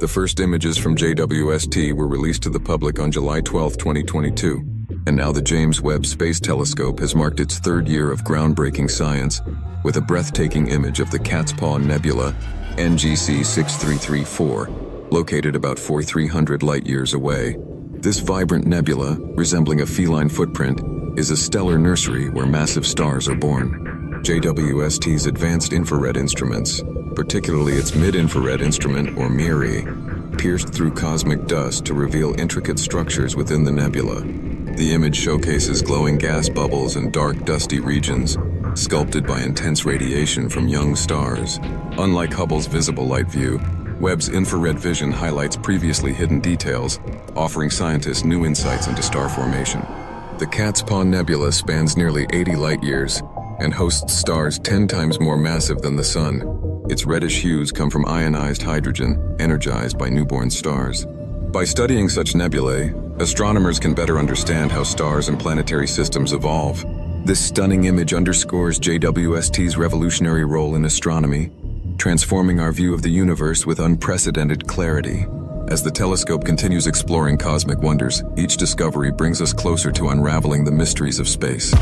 The first images from JWST were released to the public on July 12, 2022, and now the James Webb Space Telescope has marked its third year of groundbreaking science with a breathtaking image of the Cat's Paw Nebula, NGC 6334, located about 4,300 light years away. This vibrant nebula, resembling a feline footprint, is a stellar nursery where massive stars are born. JWST's advanced infrared instruments, particularly its mid-infrared instrument, or MIRI, pierced through cosmic dust to reveal intricate structures within the nebula. The image showcases glowing gas bubbles and dark, dusty regions, sculpted by intense radiation from young stars. Unlike Hubble's visible light view, Webb's infrared vision highlights previously hidden details, offering scientists new insights into star formation. The Cat's Paw Nebula spans nearly 80 light years and hosts stars 10 times more massive than the Sun. Its reddish hues come from ionized hydrogen, energized by newborn stars. By studying such nebulae, astronomers can better understand how stars and planetary systems evolve. This stunning image underscores JWST's revolutionary role in astronomy, transforming our view of the universe with unprecedented clarity. As the telescope continues exploring cosmic wonders, each discovery brings us closer to unraveling the mysteries of space.